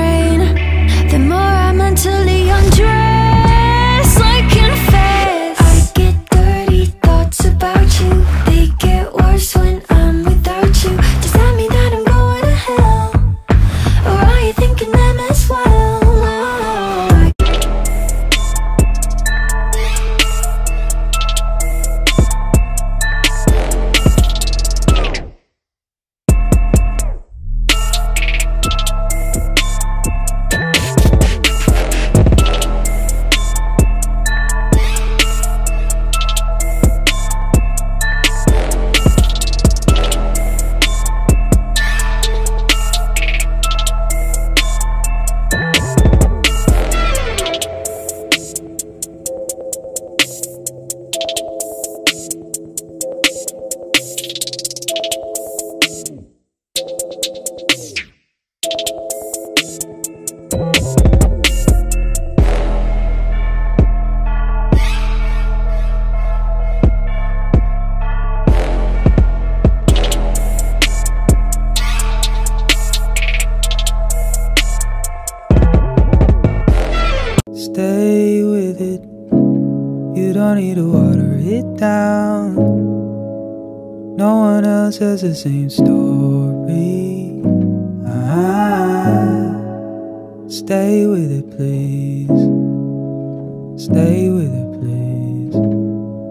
brain. The more I mentally undress, has the same story. Ah, stay with it, please. Stay with it, please.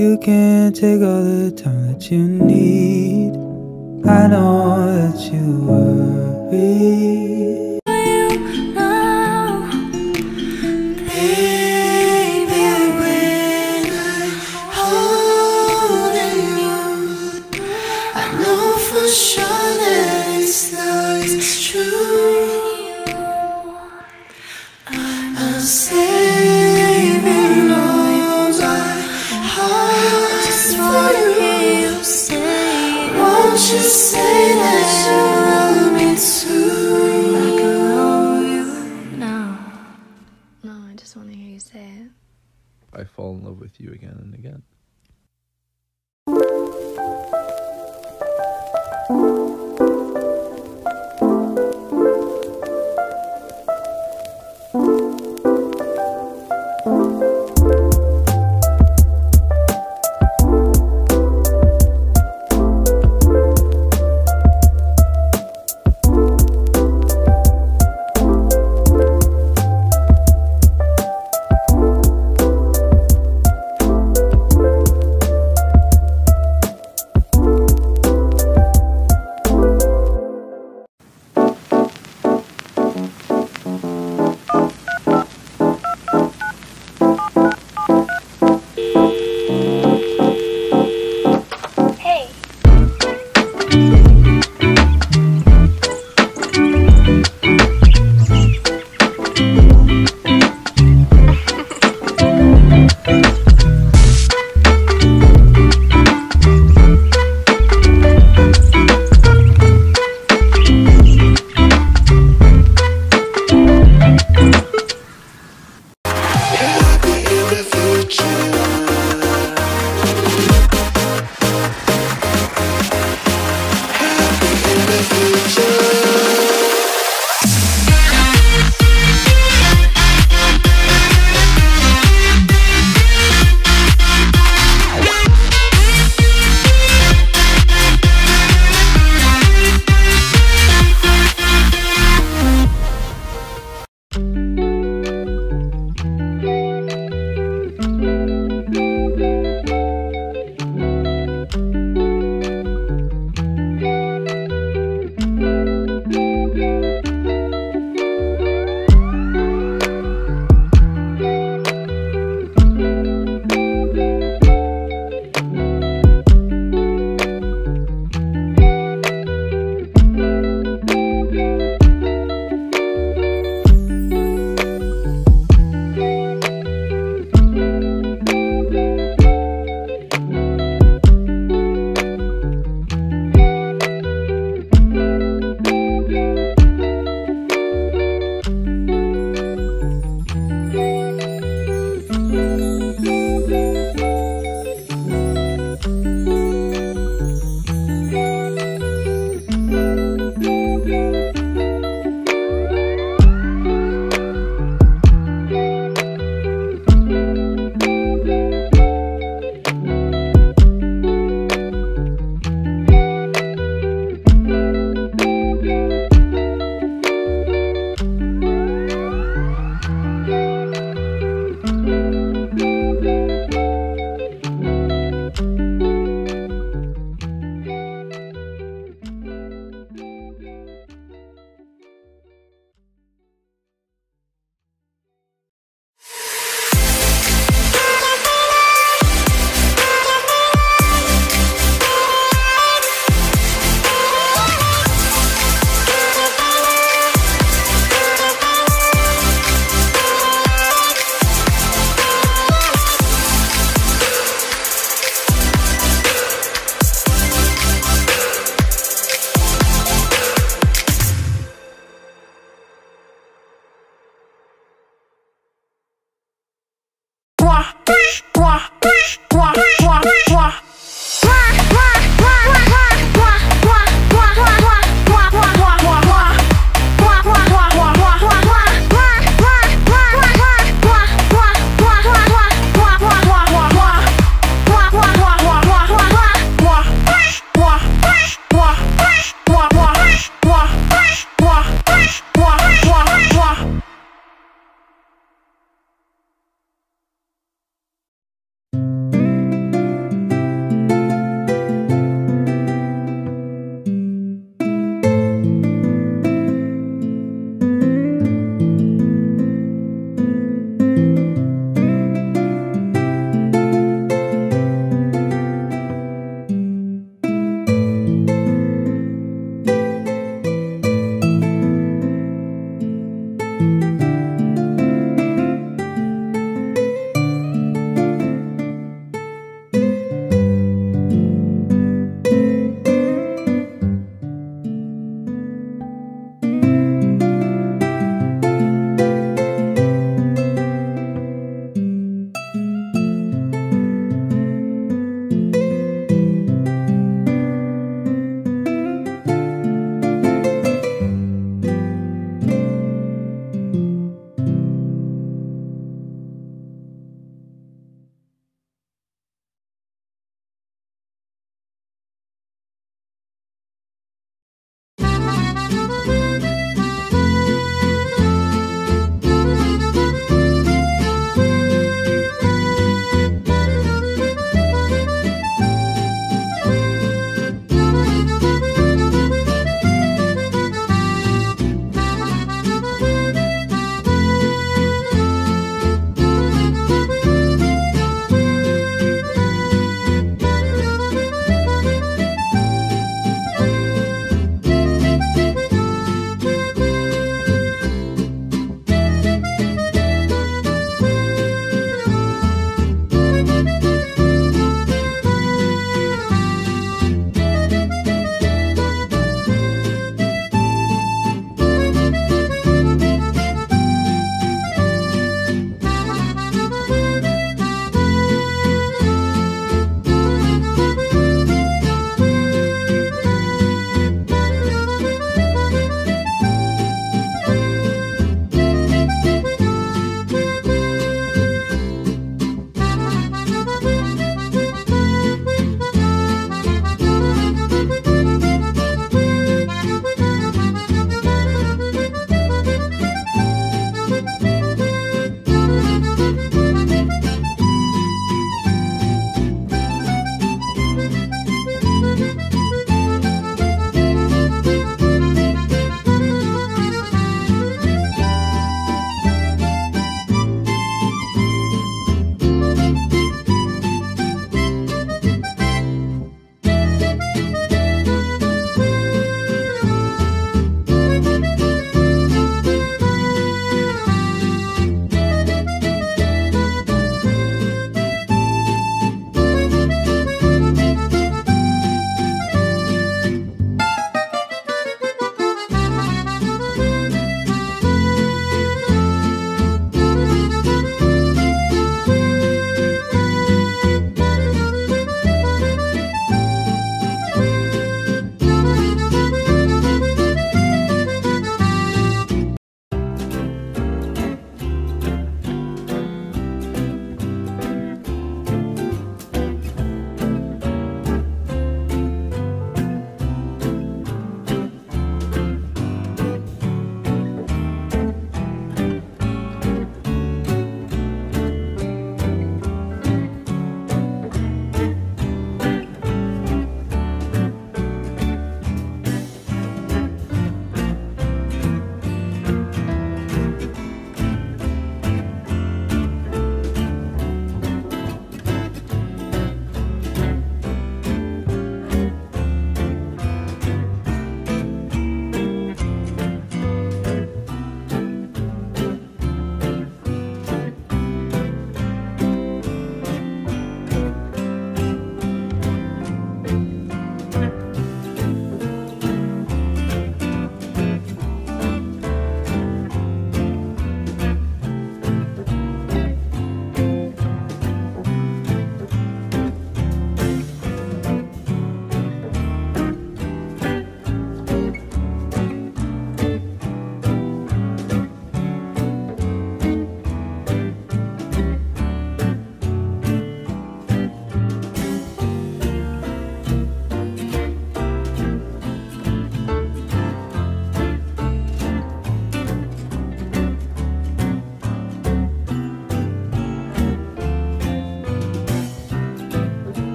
You can't take all the time that you need. I know that you worry. With you again and again.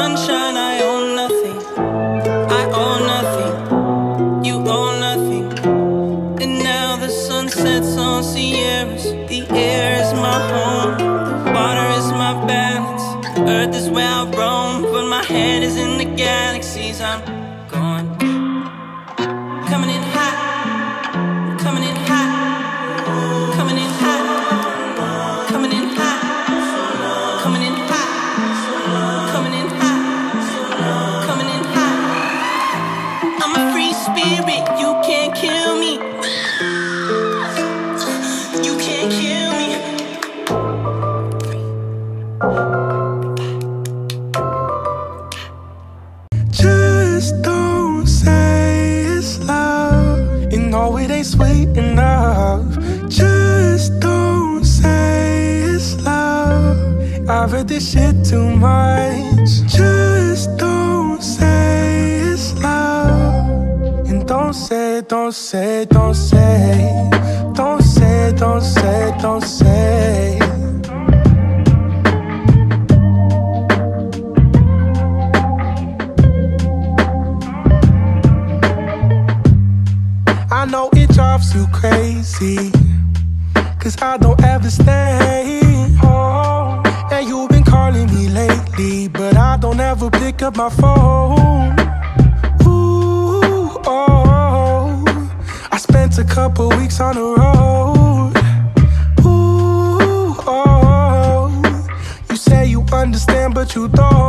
Sunshine, I own nothing. I own nothing. You own nothing. And now the sun sets on Sierras. The air is my home. The water is my balance. Earth is where I roam. But my head is in the galaxies. I'm I've heard this shit too much. Just don't say it's love. And don't say, don't say, don't say. you thought.